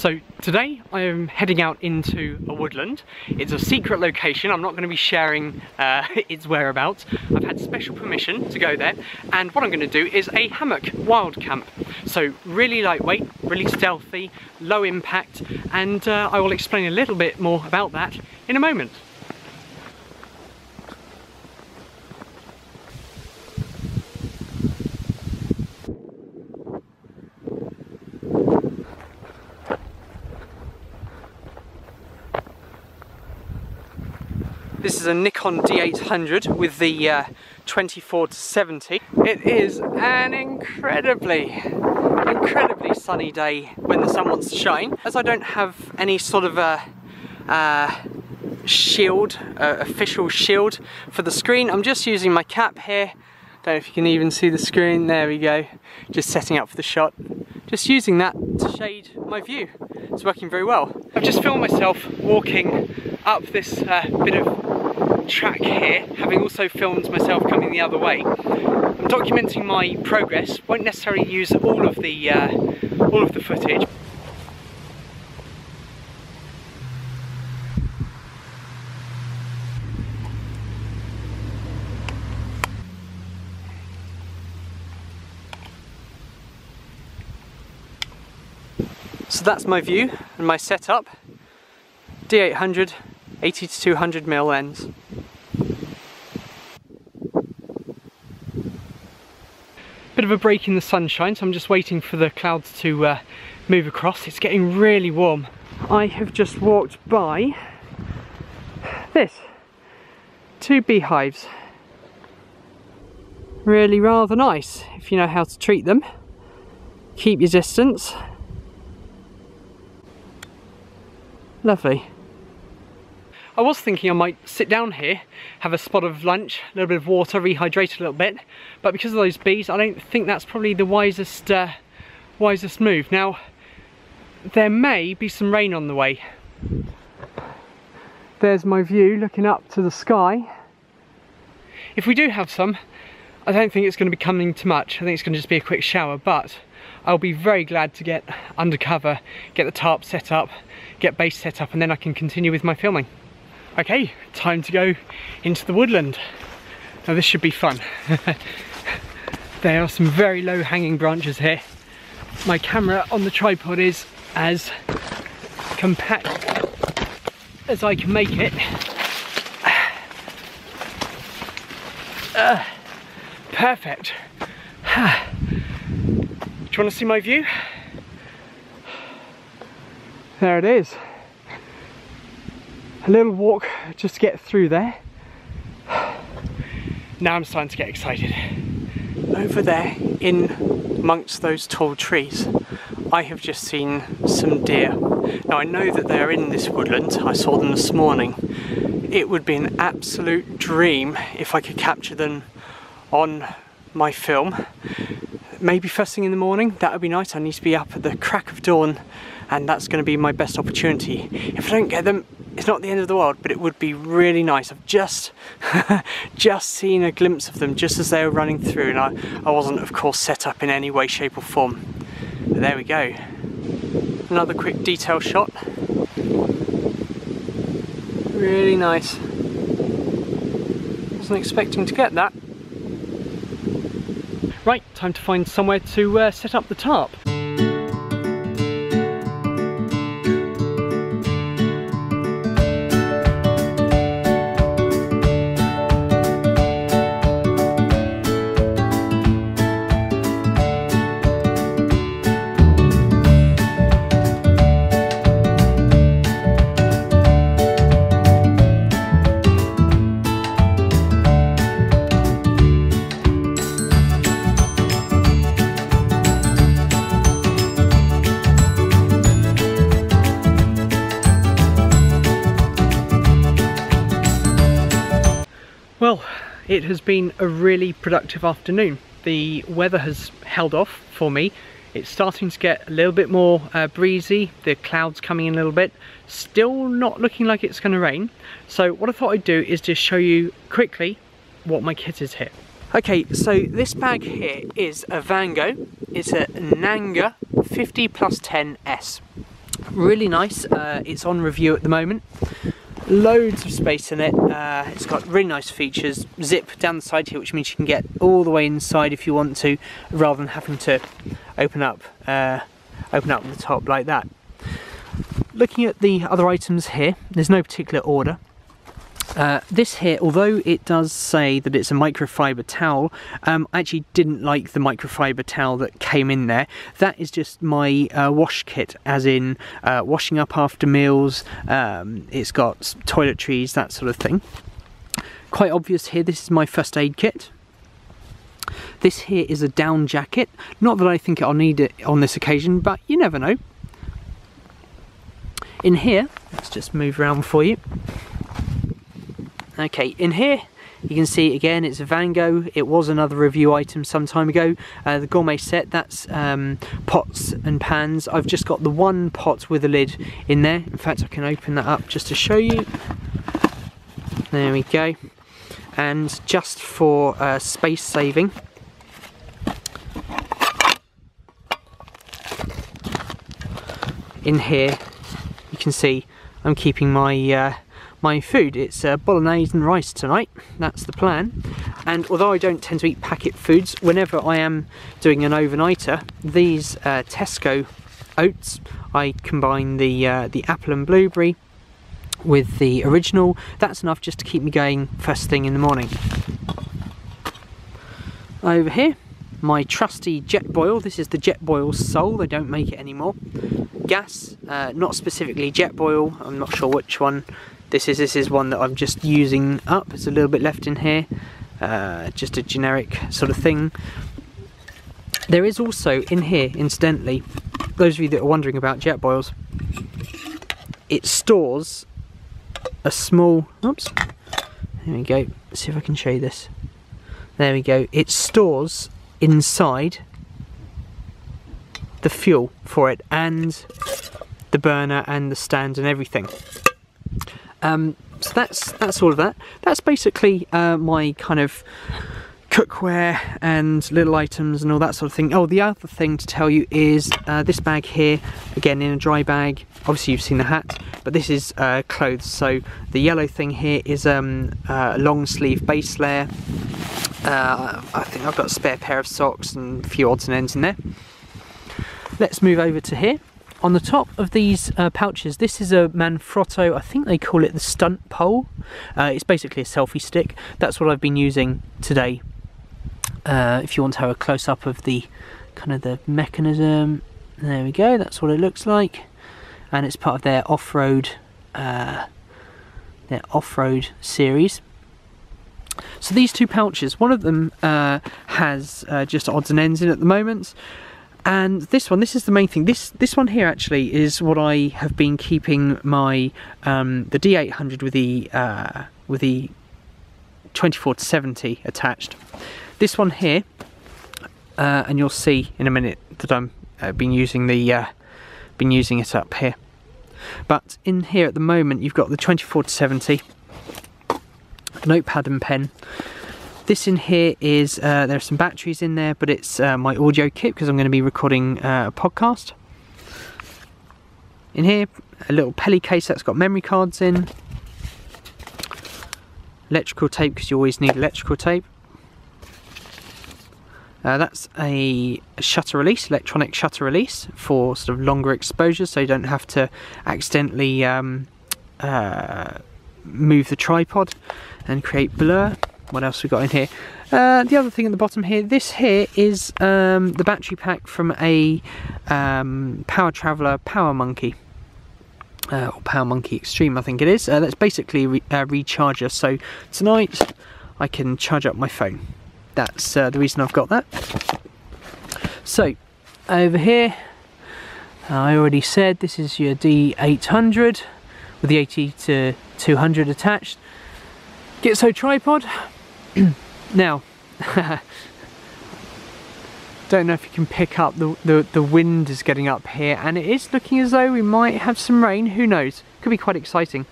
So today I am heading out into a woodland. It's a secret location. I'm not going to be sharing uh, its whereabouts. I've had special permission to go there and what I'm going to do is a hammock wild camp. So really lightweight, really stealthy, low impact and uh, I will explain a little bit more about that in a moment. This is a Nikon D800 with the uh, 24 to 70. It is an incredibly, incredibly sunny day when the sun wants to shine. As I don't have any sort of a uh, shield, uh, official shield for the screen, I'm just using my cap here. Don't know if you can even see the screen, there we go. Just setting up for the shot. Just using that to shade my view. It's working very well. I've just filmed myself walking up this uh, bit of track here, having also filmed myself coming the other way. I'm documenting my progress, won't necessarily use all of the, uh, all of the footage. So that's my view and my setup. D800 80 to 200 mil lens. Bit of a break in the sunshine, so I'm just waiting for the clouds to uh, move across. It's getting really warm. I have just walked by this, two beehives. Really rather nice, if you know how to treat them. Keep your distance. Lovely. I was thinking I might sit down here, have a spot of lunch, a little bit of water, rehydrate a little bit, but because of those bees, I don't think that's probably the wisest, uh, wisest move. Now, there may be some rain on the way. There's my view looking up to the sky. If we do have some, I don't think it's going to be coming too much. I think it's going to just be a quick shower, but I'll be very glad to get undercover, get the tarp set up, get base set up, and then I can continue with my filming. Okay, time to go into the woodland. Now this should be fun. there are some very low hanging branches here. My camera on the tripod is as compact as I can make it. Uh, perfect. Do you want to see my view? There it is a little walk just to get through there. Now I'm starting to get excited. Over there, in amongst those tall trees, I have just seen some deer. Now I know that they are in this woodland, I saw them this morning. It would be an absolute dream if I could capture them on my film. Maybe first thing in the morning, that would be nice. I need to be up at the crack of dawn and that's going to be my best opportunity. If I don't get them, it's not the end of the world, but it would be really nice. I've just, just seen a glimpse of them just as they were running through and I, I wasn't of course set up in any way, shape or form. But there we go. Another quick detail shot. Really nice. Wasn't expecting to get that. Right, time to find somewhere to uh, set up the tarp. Been a really productive afternoon. The weather has held off for me. It's starting to get a little bit more uh, breezy, the clouds coming in a little bit. Still not looking like it's going to rain. So what I thought I'd do is just show you quickly what my kit is here. Okay, so this bag here is a Vango. It's a Nanga 50 plus 10S. Really nice. Uh, it's on review at the moment. Loads of space in it. Uh, it's got really nice features. Zip down the side here, which means you can get all the way inside if you want to, rather than having to open up, uh, open up the top like that. Looking at the other items here, there's no particular order. Uh, this here, although it does say that it's a microfiber towel, um, I actually didn't like the microfiber towel that came in there. That is just my uh, wash kit, as in uh, washing up after meals. Um, it's got toiletries, that sort of thing. Quite obvious here, this is my first aid kit. This here is a down jacket. Not that I think I'll need it on this occasion, but you never know. In here, let's just move around for you. Okay, in here you can see again it's a Vango. It was another review item some time ago. Uh, the gourmet set, that's um, pots and pans. I've just got the one pot with a lid in there. In fact, I can open that up just to show you. There we go. And just for uh, space saving, in here you can see I'm keeping my uh, my food. It's uh, bolognese and rice tonight, that's the plan. And although I don't tend to eat packet foods, whenever I am doing an overnighter, these uh, Tesco oats, I combine the, uh, the apple and blueberry with the original. That's enough just to keep me going first thing in the morning. Over here, my trusty Jetboil. This is the Jetboil Sol, they don't make it anymore. Gas, uh, not specifically Jetboil, I'm not sure which one this is this is one that I'm just using up. There's a little bit left in here. Uh, just a generic sort of thing. There is also in here, incidentally, those of you that are wondering about Jetboils, it stores a small, oops, there we go, Let's see if I can show you this. There we go, it stores inside the fuel for it and the burner and the stand and everything. Um, so that's that's all of that. That's basically uh, my kind of cookware and little items and all that sort of thing. Oh, the other thing to tell you is uh, this bag here, again in a dry bag. Obviously you've seen the hat, but this is uh, clothes. So the yellow thing here is um, a long sleeve base layer. Uh, I think I've got a spare pair of socks and a few odds and ends in there. Let's move over to here. On the top of these uh, pouches, this is a Manfrotto, I think they call it the stunt pole. Uh, it's basically a selfie stick. That's what I've been using today. Uh, if you want to have a close-up of the kind of the mechanism, there we go, that's what it looks like. And it's part of their off-road uh, their off-road series. So these two pouches, one of them uh, has uh, just odds and ends in at the moment and this one this is the main thing. This this one here actually is what I have been keeping my um, the D800 with the uh, with the 24 to 70 attached. This one here uh, and you'll see in a minute that I'm uh, been using the uh, been using it up here. But in here at the moment you've got the 24 to 70 notepad and pen this in here is, uh, there are some batteries in there, but it's uh, my audio kit because I'm going to be recording uh, a podcast. In here, a little Peli case that's got memory cards in. Electrical tape because you always need electrical tape. Uh, that's a shutter release, electronic shutter release for sort of longer exposures so you don't have to accidentally um, uh, move the tripod and create blur what else we got in here? Uh, the other thing at the bottom here, this here is um, the battery pack from a um, Power Traveller Power Monkey. Uh, or Power Monkey Extreme, I think it is. Uh, that's basically a recharger. So tonight I can charge up my phone. That's uh, the reason I've got that. So over here, I already said this is your D800 with the 80 to 200 attached. Gitzo tripod, now, don't know if you can pick up the, the, the wind is getting up here and it is looking as though we might have some rain, who knows, could be quite exciting.